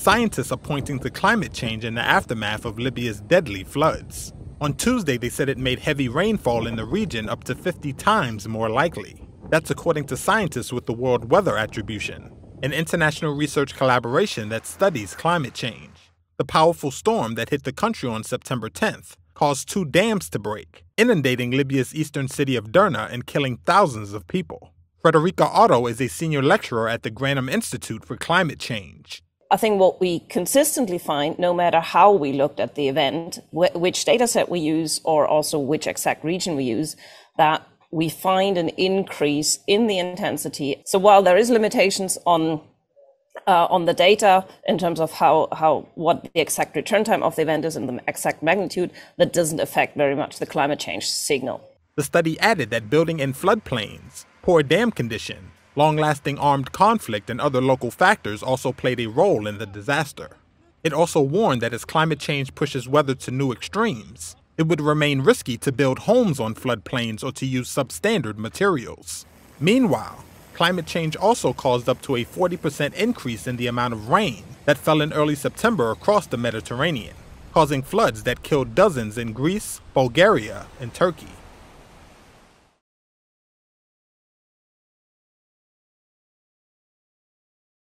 Scientists are pointing to climate change in the aftermath of Libya's deadly floods. On Tuesday, they said it made heavy rainfall in the region up to 50 times more likely. That's according to scientists with the World Weather Attribution, an international research collaboration that studies climate change. The powerful storm that hit the country on September 10th caused two dams to break, inundating Libya's eastern city of Derna and killing thousands of people. Friederike Otto is a senior lecturer at the Grantham Institute for Climate Change. I think what we consistently find, no matter how we looked at the event, wh- which data set we use, or also which exact region we use, that we find an increase in the intensity. So while there is limitations on uh, on the data in terms of how, how what the exact return time of the event is and the exact magnitude, that doesn't affect very much the climate change signal. The study added that building in floodplains, poor dam condition, long lasting armed conflict, and other local factors also played a role in the disaster. It also warned that as climate change pushes weather to new extremes, it would remain risky to build homes on floodplains or to use substandard materials. Meanwhile, climate change also caused up to a 40% increase in the amount of rain that fell in early September across the Mediterranean, causing floods that killed dozens in Greece, Bulgaria, and Turkey.